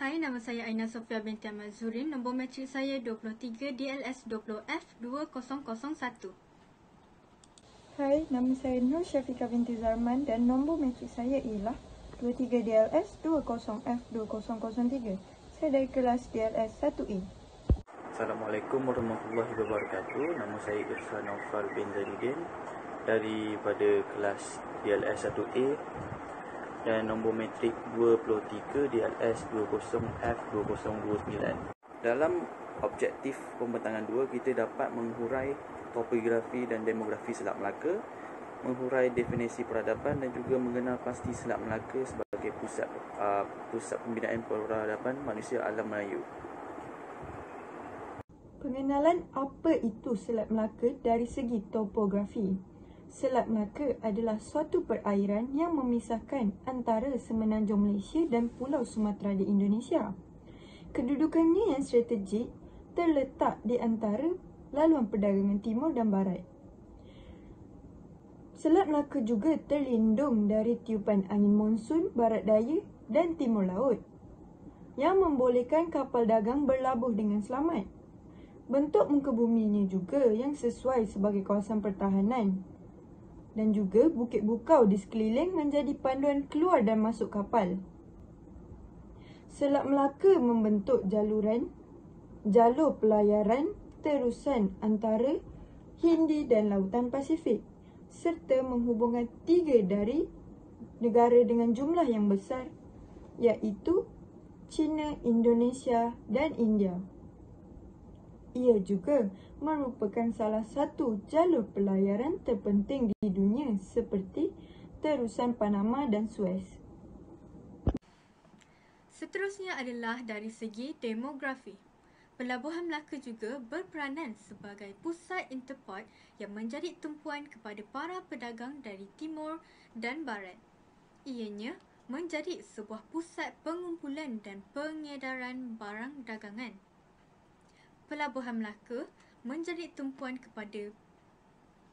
Hai, nama saya Aina Sofia binti Ahmad Zurin. Nombor matrik saya 23 DLS 20F 2001. Hai, nama saya Nur Syafiqah binti Zarman dan nombor matrik saya ialah 23 DLS 20F 2003. Saya dari kelas DLS 1E. Assalamualaikum warahmatullahi wabarakatuh. Nama saya Irfan Naufal bin Zainuddin daripada kelas DLS 1A dan nombor metrik 23 DLS 20F2029. Dalam objektif pembentangan 2 kita dapat menghurai topografi dan demografi Selat Melaka, menghurai definisi peradaban dan juga mengenal pasti Selat Melaka sebagai pusat uh, pusat pembinaan peradaban manusia alam Melayu. Pengenalan apa itu Selat Melaka dari segi topografi. Selat Melaka adalah suatu perairan yang memisahkan antara semenanjung Malaysia dan Pulau Sumatera di Indonesia. Kedudukannya yang strategik terletak di antara laluan perdagangan timur dan barat. Selat Melaka juga terlindung dari tiupan angin monsun barat daya dan timur laut yang membolehkan kapal dagang berlabuh dengan selamat. Bentuk muka buminya juga yang sesuai sebagai kawasan pertahanan dan juga bukit bukau di sekeliling menjadi panduan keluar dan masuk kapal. Selat Melaka membentuk jaluran, jalur pelayaran terusan antara Hindi dan Lautan Pasifik serta menghubungkan tiga dari negara dengan jumlah yang besar iaitu China, Indonesia dan India. Ia juga merupakan salah satu jalur pelayaran terpenting di dunia seperti terusan Panama dan Suez. Seterusnya adalah dari segi demografi. Pelabuhan Melaka juga berperanan sebagai pusat interport yang menjadi tumpuan kepada para pedagang dari timur dan barat. Ianya menjadi sebuah pusat pengumpulan dan pengedaran barang dagangan. Pelabuhan Melaka menjadi tumpuan kepada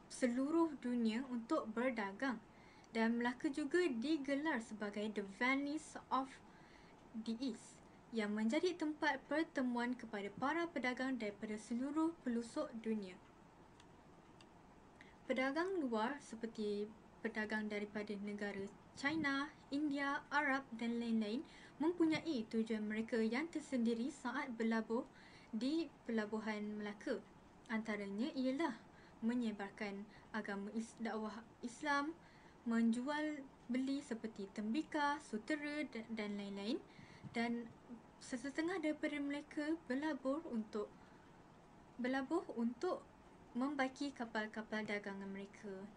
seluruh dunia untuk berdagang dan Melaka juga digelar sebagai the Venice of the East yang menjadi tempat pertemuan kepada para pedagang daripada seluruh pelosok dunia. Pedagang luar seperti pedagang daripada negara China, India, Arab dan lain-lain mempunyai tujuan mereka yang tersendiri saat berlabuh di Pelabuhan Melaka. Antaranya ialah menyebarkan agama is- dakwah Islam, menjual beli seperti tembika, sutera dan lain-lain dan sesetengah daripada mereka berlabur untuk berlabuh untuk membaiki kapal-kapal dagangan mereka.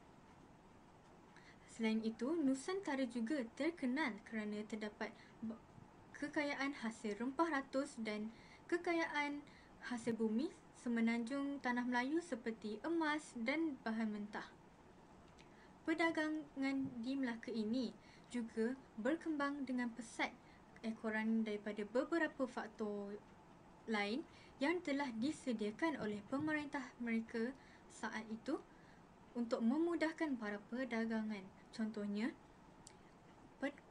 Selain itu, Nusantara juga terkenal kerana terdapat kekayaan hasil rempah ratus dan kekayaan hasil bumi semenanjung tanah Melayu seperti emas dan bahan mentah. Perdagangan di Melaka ini juga berkembang dengan pesat ekoran daripada beberapa faktor lain yang telah disediakan oleh pemerintah mereka saat itu untuk memudahkan para perdagangan. Contohnya,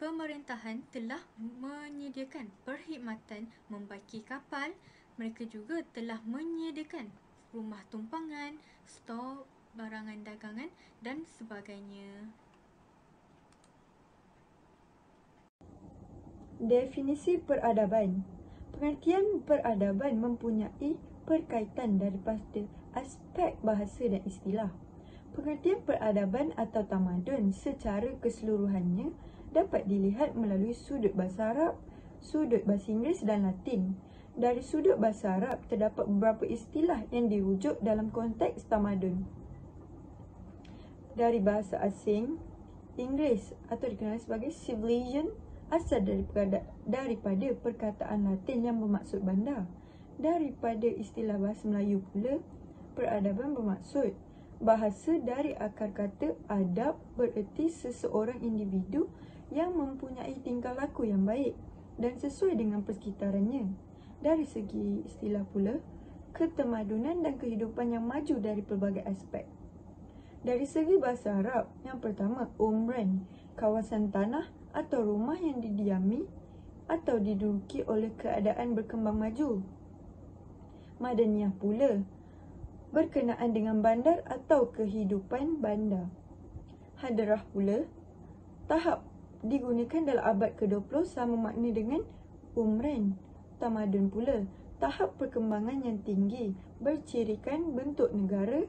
pemerintahan telah menyediakan perkhidmatan membaiki kapal. Mereka juga telah menyediakan rumah tumpangan, stor barangan dagangan dan sebagainya. Definisi peradaban Pengertian peradaban mempunyai perkaitan daripada aspek bahasa dan istilah. Pengertian peradaban atau tamadun secara keseluruhannya dapat dilihat melalui sudut bahasa Arab, sudut bahasa Inggeris dan Latin. Dari sudut bahasa Arab, terdapat beberapa istilah yang dirujuk dalam konteks tamadun. Dari bahasa asing, Inggeris atau dikenali sebagai civilization asal daripada, daripada perkataan Latin yang bermaksud bandar. Daripada istilah bahasa Melayu pula, peradaban bermaksud bahasa dari akar kata adab bererti seseorang individu yang mempunyai tingkah laku yang baik dan sesuai dengan persekitarannya. Dari segi istilah pula, ketemadunan dan kehidupan yang maju dari pelbagai aspek. Dari segi bahasa Arab, yang pertama umran, kawasan tanah atau rumah yang didiami atau diduduki oleh keadaan berkembang maju. Madaniyah pula berkenaan dengan bandar atau kehidupan bandar. Hadrah pula tahap digunakan dalam abad ke-20 sama makna dengan umran. Tamadun pula tahap perkembangan yang tinggi bercirikan bentuk negara,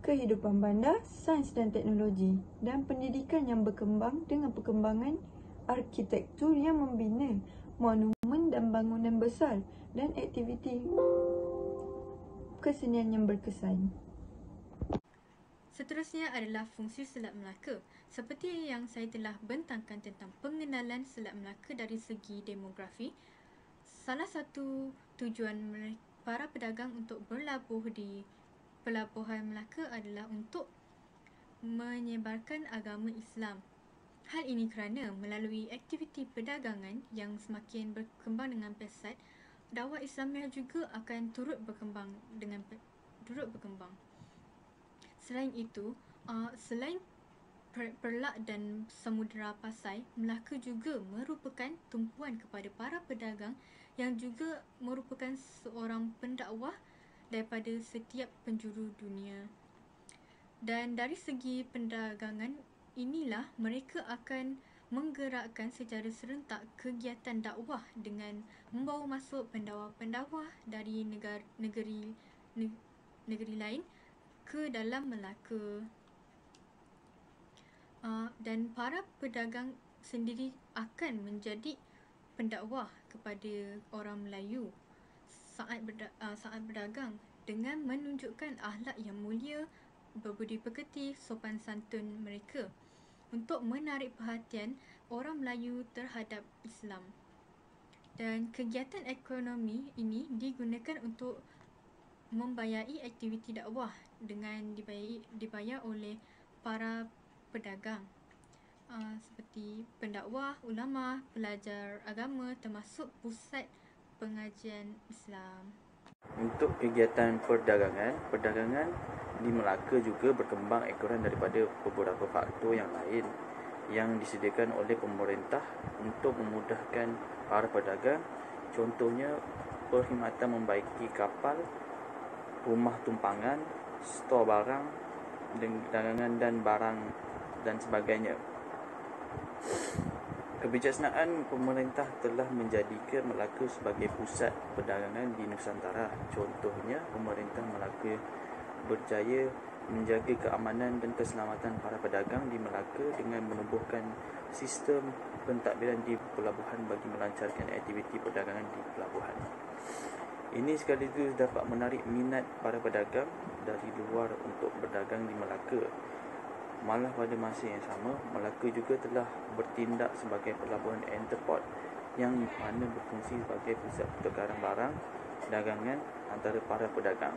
kehidupan bandar, sains dan teknologi dan pendidikan yang berkembang dengan perkembangan arkitektur yang membina monumen dan bangunan besar dan aktiviti kesenian yang berkesan. Seterusnya adalah fungsi Selat Melaka. Seperti yang saya telah bentangkan tentang pengenalan Selat Melaka dari segi demografi, salah satu tujuan para pedagang untuk berlabuh di Pelabuhan Melaka adalah untuk menyebarkan agama Islam. Hal ini kerana melalui aktiviti perdagangan yang semakin berkembang dengan pesat, dakwah Islamiah juga akan turut berkembang dengan turut berkembang. Selain itu, uh, selain per- Perlak dan Samudera Pasai, Melaka juga merupakan tumpuan kepada para pedagang yang juga merupakan seorang pendakwah daripada setiap penjuru dunia. Dan dari segi perdagangan, inilah mereka akan menggerakkan secara serentak kegiatan dakwah dengan membawa masuk pendakwa-pendakwa dari negara, negeri negeri lain ke dalam Melaka. Uh, dan para pedagang sendiri akan menjadi pendakwah kepada orang Melayu saat berda- uh, saat berdagang dengan menunjukkan akhlak yang mulia, berbudi pekerti, sopan santun mereka untuk menarik perhatian orang Melayu terhadap Islam. Dan kegiatan ekonomi ini digunakan untuk membayari aktiviti dakwah dengan dibayar, dibayar oleh para pedagang uh, seperti pendakwah, ulama, pelajar agama termasuk pusat pengajian Islam. Untuk kegiatan perdagangan, perdagangan di Melaka juga berkembang ekoran daripada beberapa faktor yang lain yang disediakan oleh pemerintah untuk memudahkan para pedagang. Contohnya, perkhidmatan membaiki kapal, rumah tumpangan, stor barang, dagangan dan barang dan sebagainya. Kebijaksanaan pemerintah telah menjadikan Melaka sebagai pusat perdagangan di Nusantara. Contohnya, pemerintah Melaka berjaya menjaga keamanan dan keselamatan para pedagang di Melaka dengan menubuhkan sistem pentadbiran di pelabuhan bagi melancarkan aktiviti perdagangan di pelabuhan. Ini sekaligus dapat menarik minat para pedagang dari luar untuk berdagang di Melaka Malah pada masa yang sama, Melaka juga telah bertindak sebagai pelabuhan entrepot yang mana berfungsi sebagai pusat pertukaran barang dagangan antara para pedagang.